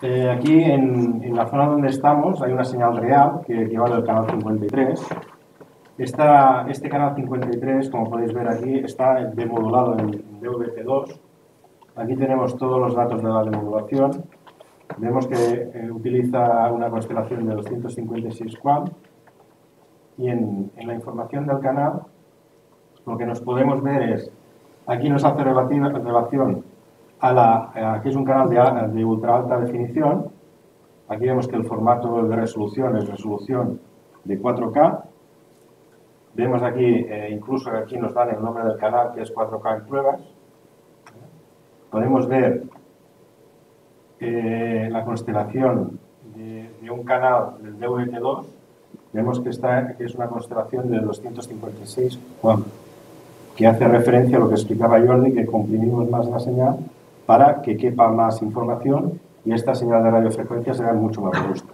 Eh, aquí en, en, la zona donde estamos hay una señal real que equivale al canal 53. Esta, este canal 53, como podéis ver aquí, está demodulado en DVT2. Aquí tenemos todos los datos de la demodulación. Vemos que eh, utiliza una constelación de 256 QAM y en, en, la información del canal lo que nos podemos ver es, aquí nos hace relación a la, aquí es un canal de, de, ultra alta definición. Aquí vemos que el formato de resolución es resolución de 4K. Vemos aquí, eh, incluso aquí nos dan el nombre del canal que es 4K en pruebas. Podemos ver eh, la constelación de, de, un canal del DVT2. Vemos que, está, que es una constelación de 256 QAM, que hace referencia a lo que explicaba Jordi, que comprimimos más la señal para que quepa más información y esta señal de radiofrecuencia será mucho más robusta.